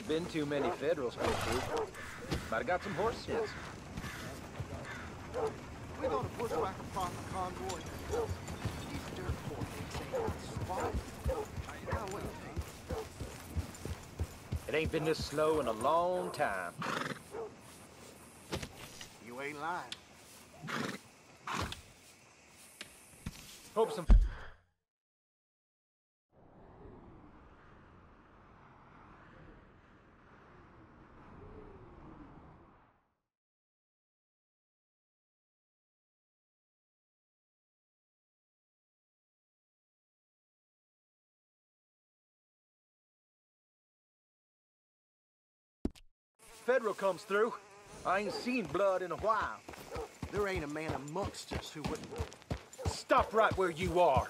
Ain't been too many Federals come through. Might have got some horse sense. We go to bushwhack a proper convoy. These dirt poor things ain't. Now wait, It ain't been this slow in a long time. you ain't lying. Hope some... Federal comes through. I ain't seen blood in a while. There ain't a man amongst us who wouldn't. Stop right where you are.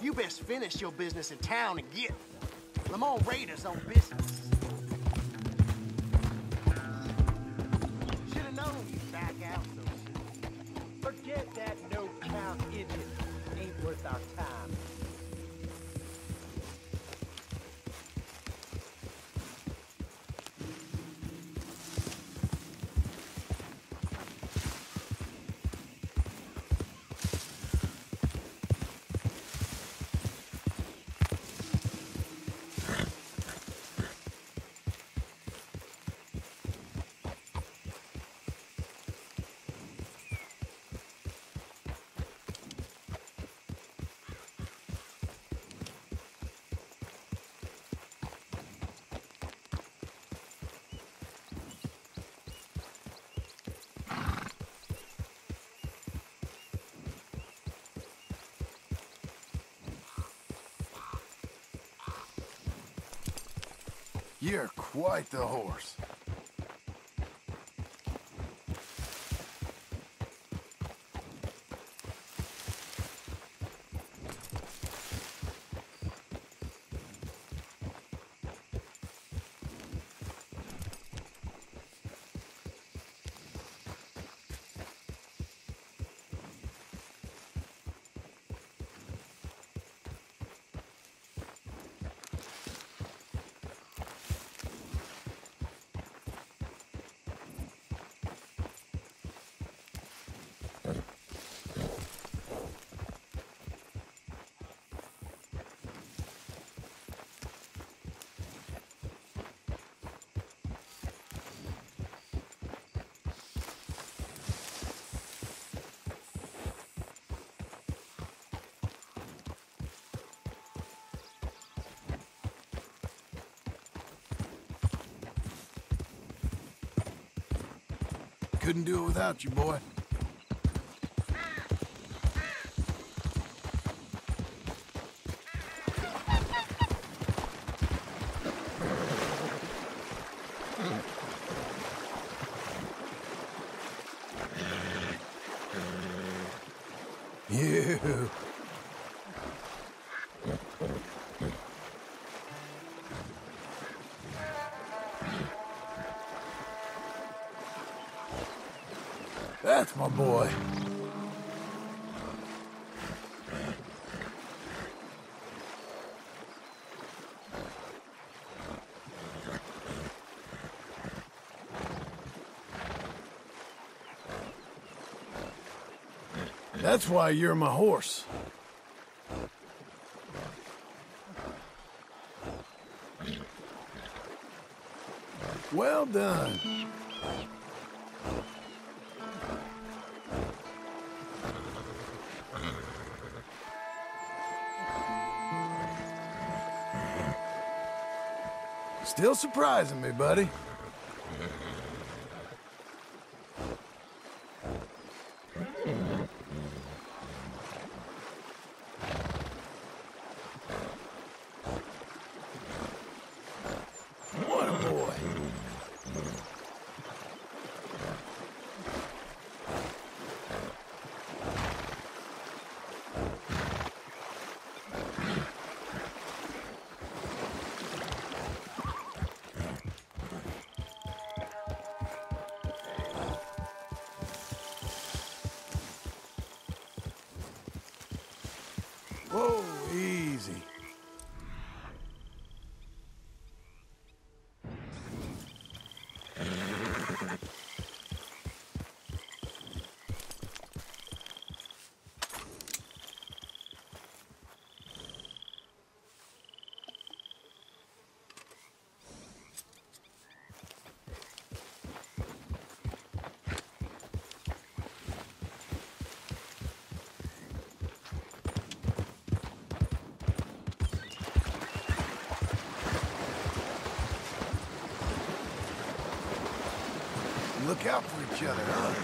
You best finish your business in town and get. Lemoyne Raiders on business. Should've known you'd back out so soon. Forget that no-count idiot. Ain't worth our time. You're quite the horse. Couldn't do it without you, boy. You. That's my boy. That's why you're my horse. Well done. Still surprising me, buddy. Easy. Look out for each other, huh?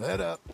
Let up.